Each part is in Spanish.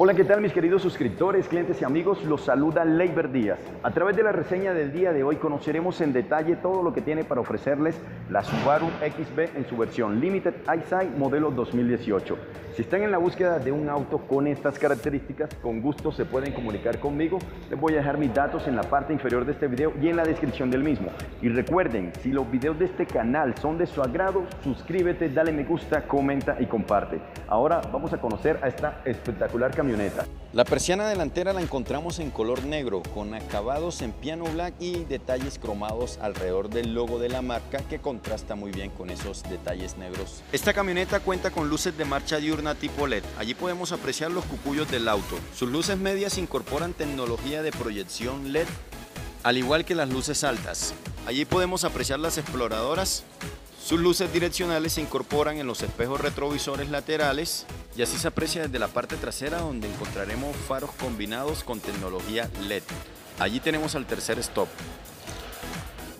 Hola, ¿qué tal mis queridos suscriptores, clientes y amigos? Los saluda Leiber Díaz. A través de la reseña del día de hoy conoceremos en detalle todo lo que tiene para ofrecerles la Subaru XB en su versión Limited Eyesight modelo 2018. Si están en la búsqueda de un auto con estas características, con gusto se pueden comunicar conmigo. Les voy a dejar mis datos en la parte inferior de este video y en la descripción del mismo. Y recuerden, si los videos de este canal son de su agrado, suscríbete, dale me gusta, comenta y comparte. Ahora vamos a conocer a esta espectacular camioneta la persiana delantera la encontramos en color negro, con acabados en piano black y detalles cromados alrededor del logo de la marca que contrasta muy bien con esos detalles negros. Esta camioneta cuenta con luces de marcha diurna tipo LED. Allí podemos apreciar los cupullos del auto. Sus luces medias incorporan tecnología de proyección LED, al igual que las luces altas. Allí podemos apreciar las exploradoras sus luces direccionales se incorporan en los espejos retrovisores laterales y así se aprecia desde la parte trasera donde encontraremos faros combinados con tecnología LED. Allí tenemos al tercer stop.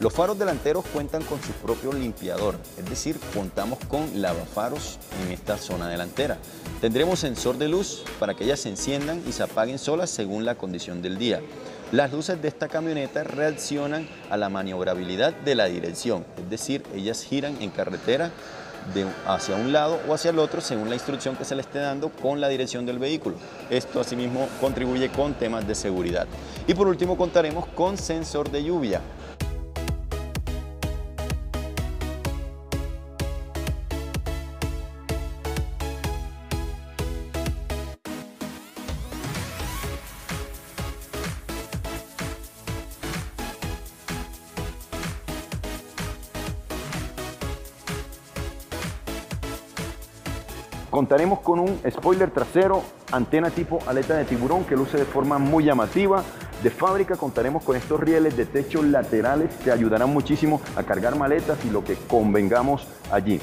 Los faros delanteros cuentan con su propio limpiador, es decir, contamos con lavafaros en esta zona delantera. Tendremos sensor de luz para que ellas se enciendan y se apaguen solas según la condición del día. Las luces de esta camioneta reaccionan a la maniobrabilidad de la dirección, es decir, ellas giran en carretera hacia un lado o hacia el otro según la instrucción que se le esté dando con la dirección del vehículo. Esto asimismo contribuye con temas de seguridad. Y por último contaremos con sensor de lluvia. Contaremos con un spoiler trasero, antena tipo aleta de tiburón que luce de forma muy llamativa. De fábrica contaremos con estos rieles de techo laterales que ayudarán muchísimo a cargar maletas y lo que convengamos allí.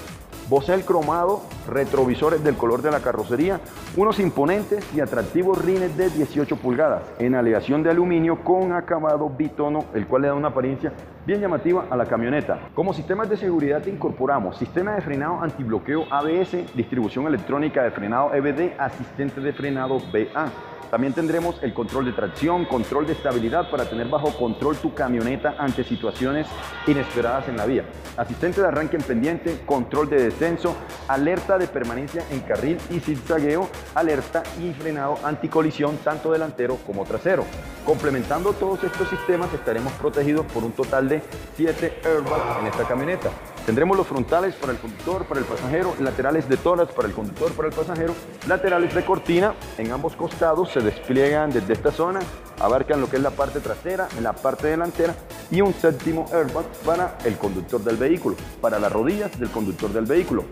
Bocel cromado, retrovisores del color de la carrocería, unos imponentes y atractivos rines de 18 pulgadas en aleación de aluminio con acabado bitono, el cual le da una apariencia bien llamativa a la camioneta. Como sistemas de seguridad incorporamos sistema de frenado antibloqueo ABS, distribución electrónica de frenado EBD, asistente de frenado BA también tendremos el control de tracción, control de estabilidad para tener bajo control tu camioneta ante situaciones inesperadas en la vía. Asistente de arranque en pendiente, control de descenso, alerta de permanencia en carril y zigzagueo, alerta y frenado anticolisión tanto delantero como trasero. Complementando todos estos sistemas estaremos protegidos por un total de 7 airbags en esta camioneta. Tendremos los frontales para el conductor, para el pasajero, laterales de toras para el conductor, para el pasajero, laterales de cortina en ambos costados se despliegan desde esta zona, abarcan lo que es la parte trasera, la parte delantera y un séptimo airbag para el conductor del vehículo, para las rodillas del conductor del vehículo.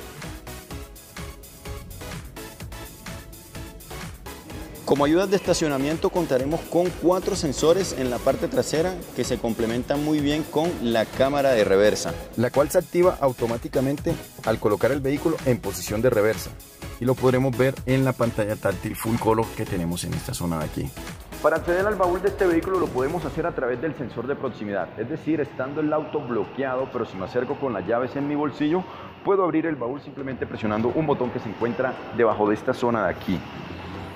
Como ayudas de estacionamiento contaremos con cuatro sensores en la parte trasera que se complementan muy bien con la cámara de reversa. La cual se activa automáticamente al colocar el vehículo en posición de reversa. Y lo podremos ver en la pantalla táctil full color que tenemos en esta zona de aquí. Para acceder al baúl de este vehículo lo podemos hacer a través del sensor de proximidad, es decir, estando el auto bloqueado, pero si me acerco con las llaves en mi bolsillo, puedo abrir el baúl simplemente presionando un botón que se encuentra debajo de esta zona de aquí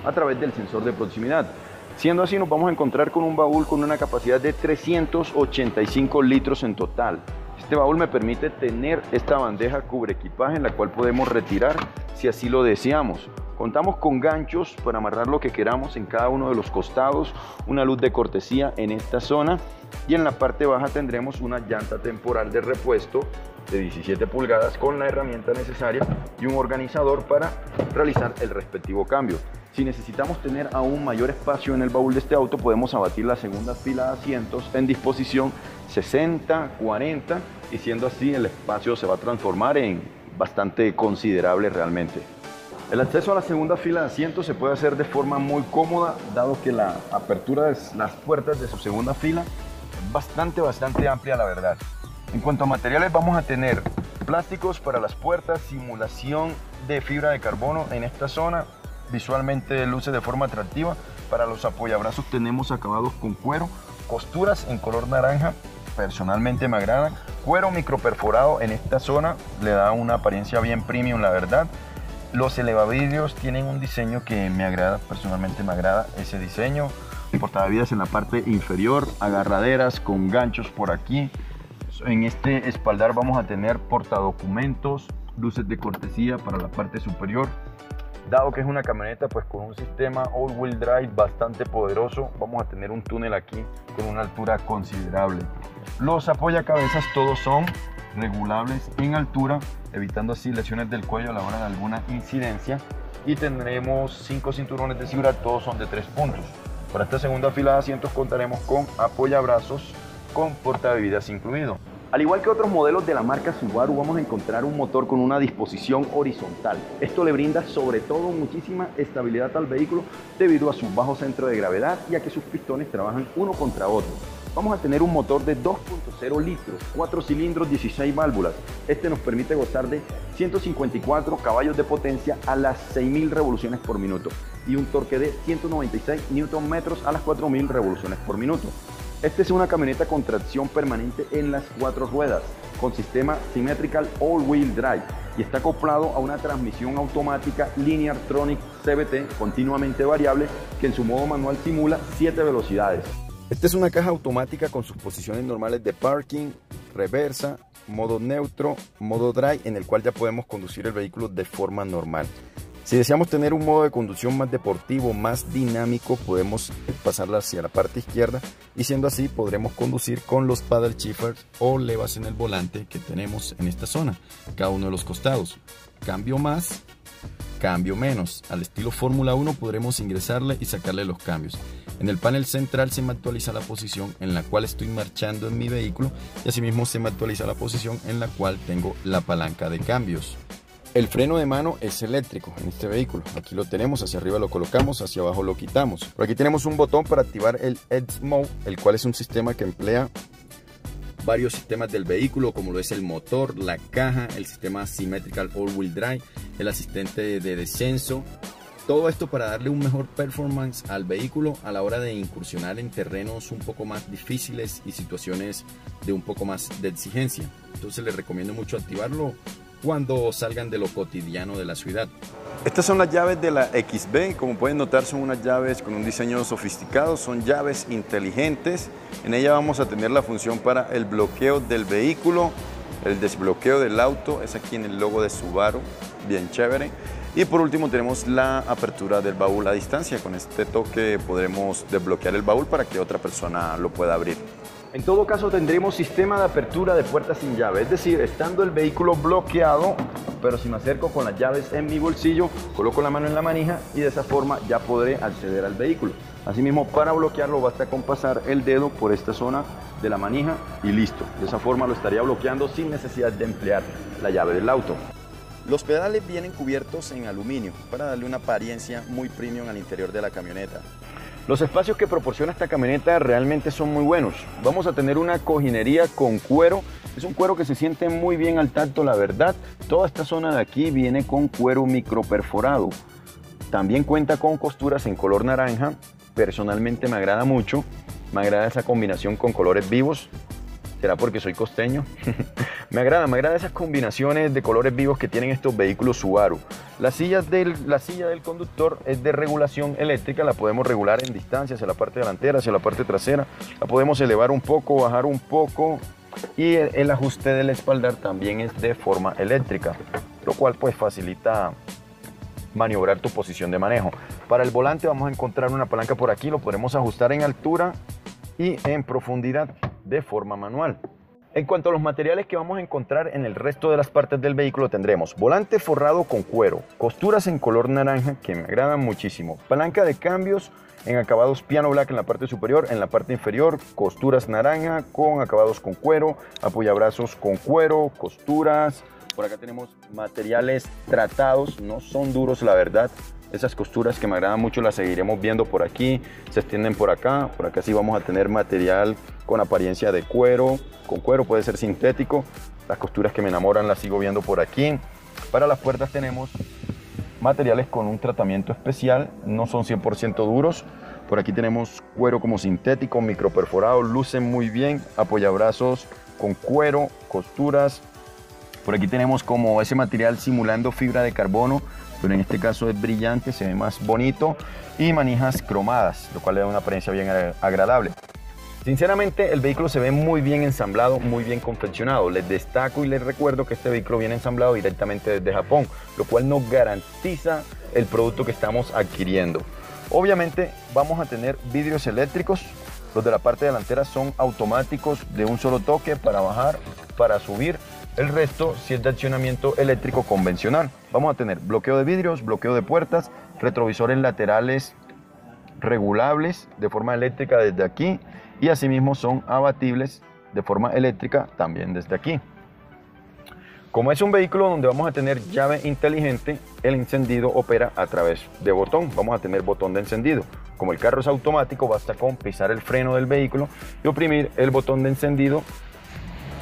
a través del sensor de proximidad. Siendo así, nos vamos a encontrar con un baúl con una capacidad de 385 litros en total. Este baúl me permite tener esta bandeja cubre equipaje en la cual podemos retirar si así lo deseamos. Contamos con ganchos para amarrar lo que queramos en cada uno de los costados, una luz de cortesía en esta zona y en la parte baja tendremos una llanta temporal de repuesto de 17 pulgadas con la herramienta necesaria y un organizador para realizar el respectivo cambio. Si necesitamos tener aún mayor espacio en el baúl de este auto, podemos abatir la segunda fila de asientos en disposición 60, 40 y siendo así el espacio se va a transformar en bastante considerable realmente. El acceso a la segunda fila de asientos se puede hacer de forma muy cómoda, dado que la apertura de las puertas de su segunda fila es bastante, bastante amplia, la verdad. En cuanto a materiales, vamos a tener plásticos para las puertas, simulación de fibra de carbono en esta zona, visualmente luce de forma atractiva. Para los apoyabrazos tenemos acabados con cuero, costuras en color naranja, personalmente me agradan. Cuero microperforado en esta zona le da una apariencia bien premium, la verdad. Los elevavidrios tienen un diseño que me agrada, personalmente me agrada ese diseño. Portavidas en la parte inferior, agarraderas con ganchos por aquí. En este espaldar vamos a tener portadocumentos, luces de cortesía para la parte superior. Dado que es una camioneta pues con un sistema all-wheel drive bastante poderoso, vamos a tener un túnel aquí con una altura considerable. Los apoyacabezas todos son regulables en altura, evitando así lesiones del cuello a la hora de alguna incidencia. Y tendremos cinco cinturones de seguridad, todos son de tres puntos. Para esta segunda fila de asientos contaremos con apoyabrazos con portabebidas incluido. Al igual que otros modelos de la marca Subaru, vamos a encontrar un motor con una disposición horizontal. Esto le brinda sobre todo muchísima estabilidad al vehículo debido a su bajo centro de gravedad y a que sus pistones trabajan uno contra otro. Vamos a tener un motor de 2.0 litros, 4 cilindros, 16 válvulas. Este nos permite gozar de 154 caballos de potencia a las 6.000 revoluciones por minuto y un torque de 196 Nm a las 4.000 revoluciones por minuto. Esta es una camioneta con tracción permanente en las cuatro ruedas, con sistema Symmetrical All-Wheel Drive y está acoplado a una transmisión automática Linear Tronic CBT continuamente variable que en su modo manual simula 7 velocidades. Esta es una caja automática con sus posiciones normales de parking, reversa, modo neutro, modo drive en el cual ya podemos conducir el vehículo de forma normal. Si deseamos tener un modo de conducción más deportivo, más dinámico, podemos pasarla hacia la parte izquierda y siendo así podremos conducir con los paddle shifters o levas en el volante que tenemos en esta zona, cada uno de los costados. Cambio más, cambio menos. Al estilo Fórmula 1 podremos ingresarle y sacarle los cambios. En el panel central se me actualiza la posición en la cual estoy marchando en mi vehículo y asimismo se me actualiza la posición en la cual tengo la palanca de cambios. El freno de mano es eléctrico en este vehículo. Aquí lo tenemos, hacia arriba lo colocamos, hacia abajo lo quitamos. Por aquí tenemos un botón para activar el Edge Mode, el cual es un sistema que emplea varios sistemas del vehículo, como lo es el motor, la caja, el sistema Symmetrical All-Wheel Drive, el asistente de descenso. Todo esto para darle un mejor performance al vehículo a la hora de incursionar en terrenos un poco más difíciles y situaciones de un poco más de exigencia. Entonces les recomiendo mucho activarlo cuando salgan de lo cotidiano de la ciudad. Estas son las llaves de la XB, como pueden notar son unas llaves con un diseño sofisticado, son llaves inteligentes. En ella vamos a tener la función para el bloqueo del vehículo, el desbloqueo del auto, es aquí en el logo de Subaru, bien chévere. Y por último tenemos la apertura del baúl a distancia, con este toque podremos desbloquear el baúl para que otra persona lo pueda abrir. En todo caso tendremos sistema de apertura de puertas sin llave, es decir, estando el vehículo bloqueado, pero si me acerco con las llaves en mi bolsillo, coloco la mano en la manija y de esa forma ya podré acceder al vehículo. Asimismo, para bloquearlo basta con pasar el dedo por esta zona de la manija y listo. De esa forma lo estaría bloqueando sin necesidad de emplear la llave del auto. Los pedales vienen cubiertos en aluminio para darle una apariencia muy premium al interior de la camioneta. Los espacios que proporciona esta camioneta realmente son muy buenos. Vamos a tener una cojinería con cuero. Es un cuero que se siente muy bien al tacto, la verdad. Toda esta zona de aquí viene con cuero microperforado. También cuenta con costuras en color naranja. Personalmente me agrada mucho. Me agrada esa combinación con colores vivos. ¿Será porque soy costeño? me agrada, me agrada esas combinaciones de colores vivos que tienen estos vehículos Subaru. La silla, del, la silla del conductor es de regulación eléctrica, la podemos regular en distancia hacia la parte delantera, hacia la parte trasera. La podemos elevar un poco, bajar un poco. Y el, ajuste del espaldar también es de forma eléctrica, lo cual pues facilita maniobrar tu posición de manejo. Para el volante vamos a encontrar una palanca por aquí, lo podemos ajustar en altura y en profundidad de forma manual. En cuanto a los materiales que vamos a encontrar en el resto de las partes del vehículo tendremos volante forrado con cuero, costuras en color naranja que me agradan muchísimo, palanca de cambios en acabados piano black en la parte superior, en la parte inferior costuras naranja con acabados con cuero, apoyabrazos con cuero, costuras, por acá tenemos materiales tratados, no son duros la verdad, esas costuras que me agradan mucho las seguiremos viendo por aquí, se extienden por acá, por acá sí vamos a tener material con apariencia de cuero, con cuero puede ser sintético, las costuras que me enamoran las sigo viendo por aquí. Para las puertas tenemos materiales con un tratamiento especial, no son 100% duros, por aquí tenemos cuero como sintético, microperforado, lucen muy bien, apoyabrazos con cuero, costuras, por aquí tenemos como ese material simulando fibra de carbono pero en este caso es brillante, se ve más bonito y manijas cromadas, lo cual le da una apariencia bien agradable. Sinceramente, el vehículo se ve muy bien ensamblado, muy bien confeccionado. Les destaco y les recuerdo que este vehículo viene ensamblado directamente desde Japón, lo cual nos garantiza el producto que estamos adquiriendo. Obviamente vamos a tener vidrios eléctricos. Los de la parte delantera son automáticos de un solo toque para bajar, para subir. El resto si es de accionamiento eléctrico convencional. Vamos a tener bloqueo de vidrios, bloqueo de puertas, retrovisores laterales regulables de forma eléctrica desde aquí y asimismo son abatibles de forma eléctrica también desde aquí. Como es un vehículo donde vamos a tener llave inteligente, el encendido opera a través de botón. Vamos a tener botón de encendido. Como el carro es automático, basta con pisar el freno del vehículo y oprimir el botón de encendido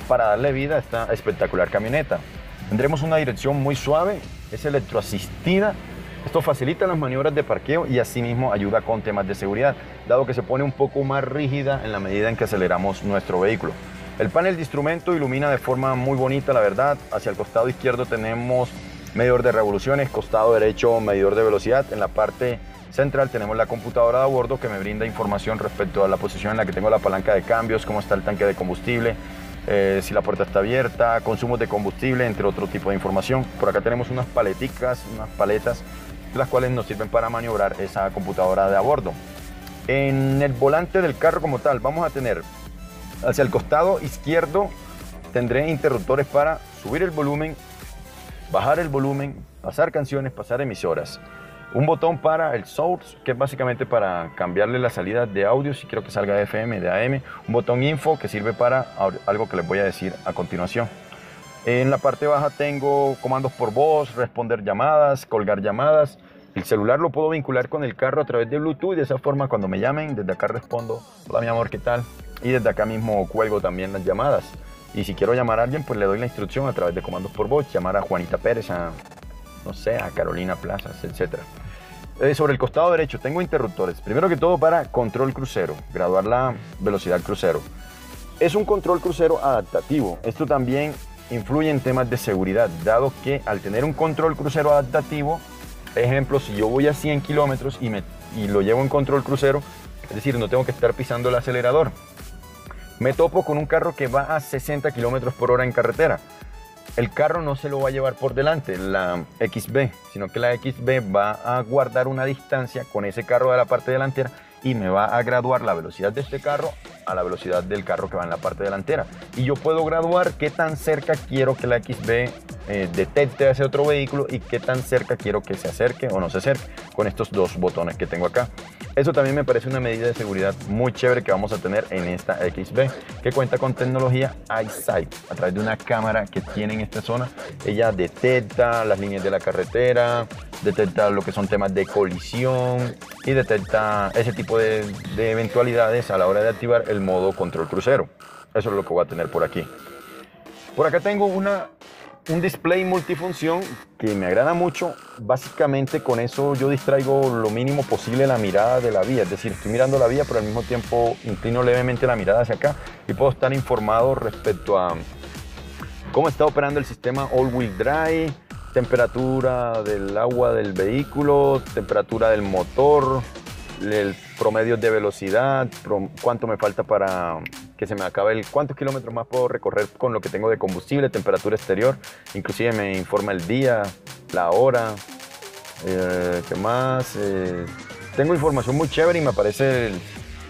para darle vida a esta espectacular camioneta. Tendremos una dirección muy suave, es electroasistida. Esto facilita las maniobras de parqueo y asimismo ayuda con temas de seguridad, dado que se pone un poco más rígida en la medida en que aceleramos nuestro vehículo. El panel de instrumento ilumina de forma muy bonita, la verdad. Hacia el costado izquierdo tenemos medidor de revoluciones, costado derecho medidor de velocidad. En la parte central tenemos la computadora de bordo que me brinda información respecto a la posición en la que tengo la palanca de cambios, cómo está el tanque de combustible, eh, si la puerta está abierta, consumos de combustible, entre otro tipo de información. Por acá tenemos unas paleticas, unas paletas, las cuales nos sirven para maniobrar esa computadora de a bordo. En el volante del carro como tal vamos a tener Hacia el costado izquierdo tendré interruptores para subir el volumen, bajar el volumen, pasar canciones, pasar emisoras. Un botón para el source, que es básicamente para cambiarle la salida de audio si quiero que salga de FM, de AM. Un botón info que sirve para algo que les voy a decir a continuación. En la parte baja tengo comandos por voz, responder llamadas, colgar llamadas. El celular lo puedo vincular con el carro a través de Bluetooth y de esa forma cuando me llamen, desde acá respondo, hola mi amor, ¿qué tal? Y desde acá mismo cuelgo también las llamadas. Y si quiero llamar a alguien, pues le doy la instrucción a través de comandos por voz, llamar a Juanita Pérez, a, no sé, a Carolina Plazas, etc. Eh, sobre el costado derecho tengo interruptores. Primero que todo para control crucero, graduar la velocidad crucero. Es un control crucero adaptativo. Esto también influye en temas de seguridad, dado que al tener un control crucero adaptativo, ejemplo, si yo voy a 100 kilómetros y, y lo llevo en control crucero, es decir, no tengo que estar pisando el acelerador, me topo con un carro que va a 60 kilómetros por hora en carretera. El carro no se lo va a llevar por delante, la XB, sino que la XB va a guardar una distancia con ese carro de la parte delantera y me va a graduar la velocidad de este carro a la velocidad del carro que va en la parte delantera. Y yo puedo graduar qué tan cerca quiero que la XB eh, detecte a ese otro vehículo y qué tan cerca quiero que se acerque o no se acerque con estos dos botones que tengo acá. Eso también me parece una medida de seguridad muy chévere que vamos a tener en esta XB, que cuenta con tecnología EyeSight. A través de una cámara que tiene en esta zona, ella detecta las líneas de la carretera, detecta lo que son temas de colisión y detecta ese tipo de, de eventualidades a la hora de activar el modo control crucero. Eso es lo que voy a tener por aquí. Por acá tengo una un display multifunción que me agrada mucho. Básicamente con eso yo distraigo lo mínimo posible la mirada de la vía. Es decir, estoy mirando la vía, pero al mismo tiempo inclino levemente la mirada hacia acá y puedo estar informado respecto a cómo está operando el sistema all-wheel drive, temperatura del agua del vehículo, temperatura del motor, el promedio de velocidad, cuánto me falta para que se me acabe el cuántos kilómetros más puedo recorrer con lo que tengo de combustible, temperatura exterior, inclusive me informa el día, la hora, eh, ¿qué más? Eh, tengo información muy chévere y me aparece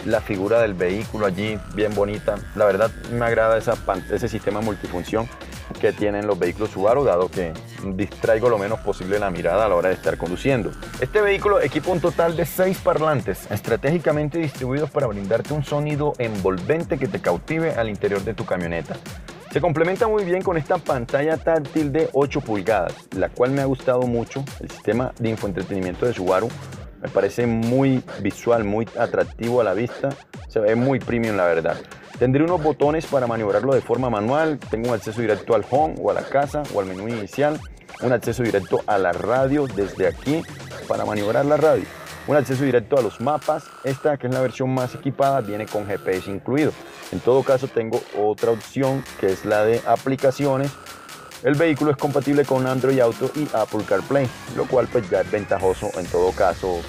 la figura del vehículo allí bien bonita. La verdad me agrada ese sistema multifunción que tienen los vehículos Subaru, dado que distraigo lo menos posible la mirada a la hora de estar conduciendo. Este vehículo equipa un total de 6 parlantes estratégicamente distribuidos para brindarte un sonido envolvente que te cautive al interior de tu camioneta. Se complementa muy bien con esta pantalla táctil de 8 pulgadas, la cual me ha gustado mucho. El sistema de infoentretenimiento de Subaru me parece muy visual, muy atractivo a la vista. Se ve muy premium, la verdad. Tendré unos botones para maniobrarlo de forma manual. Tengo un acceso directo al home o a la casa o al menú inicial. Un acceso directo a la radio desde aquí para maniobrar la radio. Un acceso directo a los mapas. Esta, que es la versión más equipada, viene con GPS incluido. En todo caso, tengo otra opción que es la de aplicaciones El vehículo es compatible con Android Auto y Apple CarPlay, lo cual pues ya es ventajoso en todo caso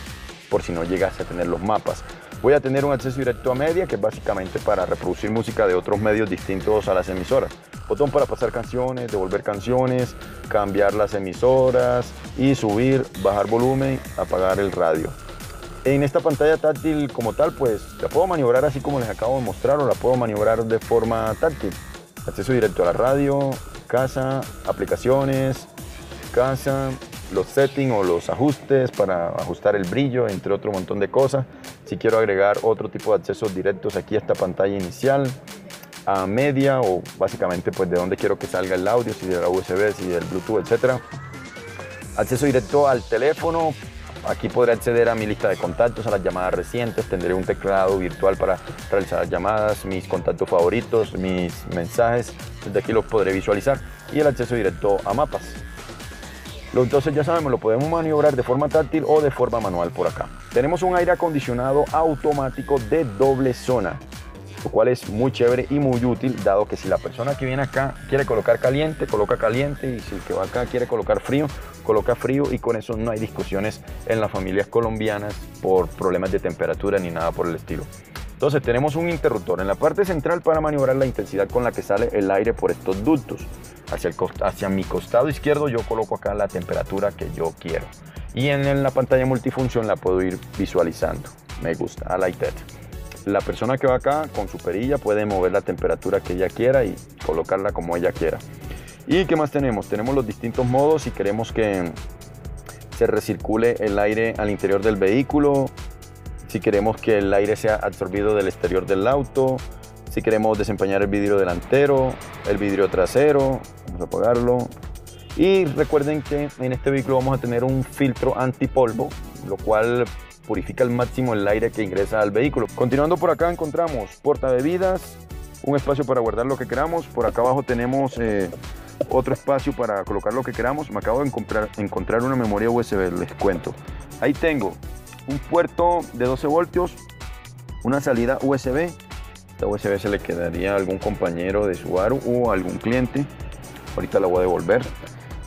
por si no llegase a tener los mapas. Voy a tener un acceso directo a media, que es básicamente para reproducir música de otros medios distintos a las emisoras. Botón para pasar canciones, devolver canciones, cambiar las emisoras y subir, bajar volumen, apagar el radio. En esta pantalla táctil como tal, pues la puedo maniobrar así como les acabo de mostrar o la puedo maniobrar de forma táctil. Acceso directo a la radio, casa, aplicaciones, casa, los settings o los ajustes para ajustar el brillo, entre otro montón de cosas. Si quiero agregar otro tipo de accesos directos aquí a esta pantalla inicial, a media o básicamente pues de dónde quiero que salga el audio, si de la USB, si del Bluetooth, etcétera. Acceso directo al teléfono. Aquí podré acceder a mi lista de contactos, a las llamadas recientes, tendré un teclado virtual para realizar llamadas, mis contactos favoritos, mis mensajes, desde aquí los podré visualizar y el acceso directo a mapas. Entonces ya sabemos, lo podemos maniobrar de forma táctil o de forma manual por acá. Tenemos un aire acondicionado automático de doble zona, lo cual es muy chévere y muy útil, dado que si la persona que viene acá quiere colocar caliente, coloca caliente, y si el que va acá quiere colocar frío, coloca frío, y con eso no hay discusiones en las familias colombianas por problemas de temperatura ni nada por el estilo. Entonces tenemos un interruptor en la parte central para maniobrar la intensidad con la que sale el aire por estos ductos. Hacia, el, hacia mi costado izquierdo yo coloco acá la temperatura que yo quiero. Y en, la pantalla multifunción la puedo ir visualizando. Me gusta, I like that. La persona que va acá con su perilla puede mover la temperatura que ella quiera y colocarla como ella quiera. ¿Y qué más tenemos? Tenemos los distintos modos si queremos que se recircule el aire al interior del vehículo, si queremos que el aire sea absorbido del exterior del auto, si queremos desempeñar el vidrio delantero, el vidrio trasero, vamos a apagarlo. Y recuerden que en este vehículo vamos a tener un filtro antipolvo, lo cual purifica al máximo el aire que ingresa al vehículo. Continuando por acá encontramos porta bebidas, un espacio para guardar lo que queramos. Por acá abajo tenemos eh, otro espacio para colocar lo que queramos. Me acabo de encontrar, encontrar una memoria USB, les cuento. Ahí tengo un puerto de 12 voltios, una salida USB. Esta USB se le quedaría a algún compañero de Subaru o algún cliente. Ahorita la voy a devolver.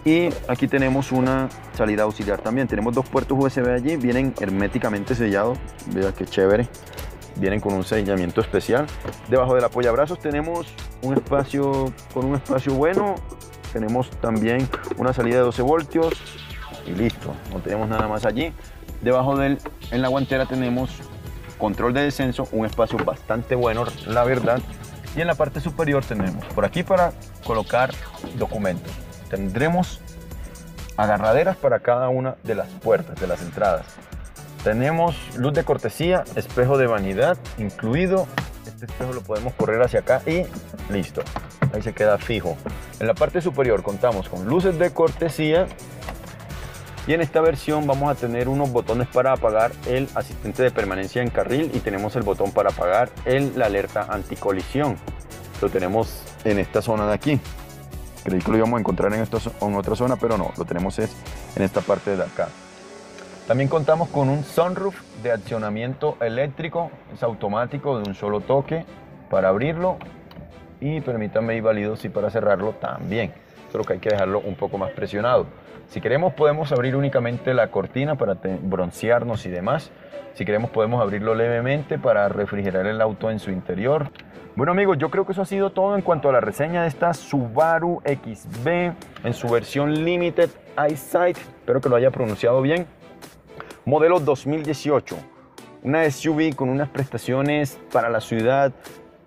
Y aquí tenemos una salida auxiliar también. Tenemos dos puertos USB allí, vienen herméticamente sellados. Vea qué chévere. Vienen con un sellamiento especial. Debajo del apoyabrazos tenemos un espacio con un espacio bueno. Tenemos también una salida de 12 voltios listo. No tenemos nada más allí. Debajo del, en la guantera tenemos control de descenso, un espacio bastante bueno, la verdad. Y en la parte superior tenemos por aquí para colocar documentos. Tendremos agarraderas para cada una de las puertas, de las entradas. Tenemos luz de cortesía, espejo de vanidad incluido. Este espejo lo podemos correr hacia acá y listo. Ahí se queda fijo. En la parte superior contamos con luces de cortesía y en esta versión vamos a tener unos botones para apagar el asistente de permanencia en carril y tenemos el botón para apagar el, la alerta anticolisión. Lo tenemos en esta zona de aquí. Creí que lo íbamos a encontrar en, en otra zona, pero no, lo tenemos es en esta parte de acá. También contamos con un sunroof de accionamiento eléctrico, es automático de un solo toque para abrirlo y permítanme y válido si para cerrarlo también. Creo que hay que dejarlo un poco más presionado. Si queremos podemos abrir únicamente la cortina para broncearnos y demás. Si queremos podemos abrirlo levemente para refrigerar el auto en su interior. Bueno amigos, yo creo que eso ha sido todo en cuanto a la reseña de esta Subaru XB en su versión Limited Eyesight. Espero que lo haya pronunciado bien. Modelo 2018. Una SUV con unas prestaciones para la ciudad,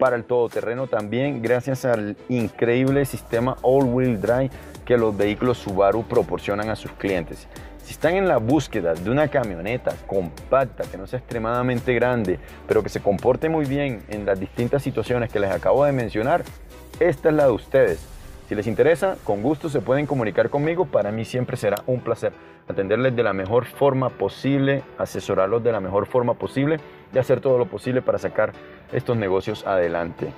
para el todoterreno también, gracias al increíble sistema All-Wheel Drive que los vehículos Subaru proporcionan a sus clientes. Si están en la búsqueda de una camioneta compacta, que no sea extremadamente grande, pero que se comporte muy bien en las distintas situaciones que les acabo de mencionar, esta es la de ustedes. Si les interesa, con gusto se pueden comunicar conmigo. Para mí siempre será un placer atenderles de la mejor forma posible, asesorarlos de la mejor forma posible y hacer todo lo posible para sacar estos negocios adelante.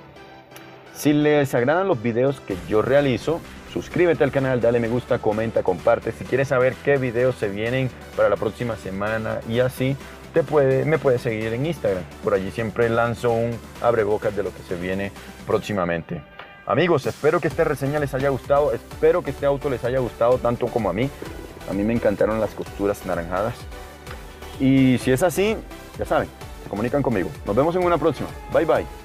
Si les agradan los videos que yo realizo, suscríbete al canal, dale me gusta, comenta, comparte. Si quieres saber qué videos se vienen para la próxima semana y así, te puede, me puedes seguir en Instagram. Por allí siempre lanzo un abrebocas de lo que se viene próximamente. Amigos, espero que esta reseña les haya gustado, espero que este auto les haya gustado tanto como a mí. A mí me encantaron las costuras naranjadas. Y si es así, ya saben, se comunican conmigo. Nos vemos en una próxima. Bye bye.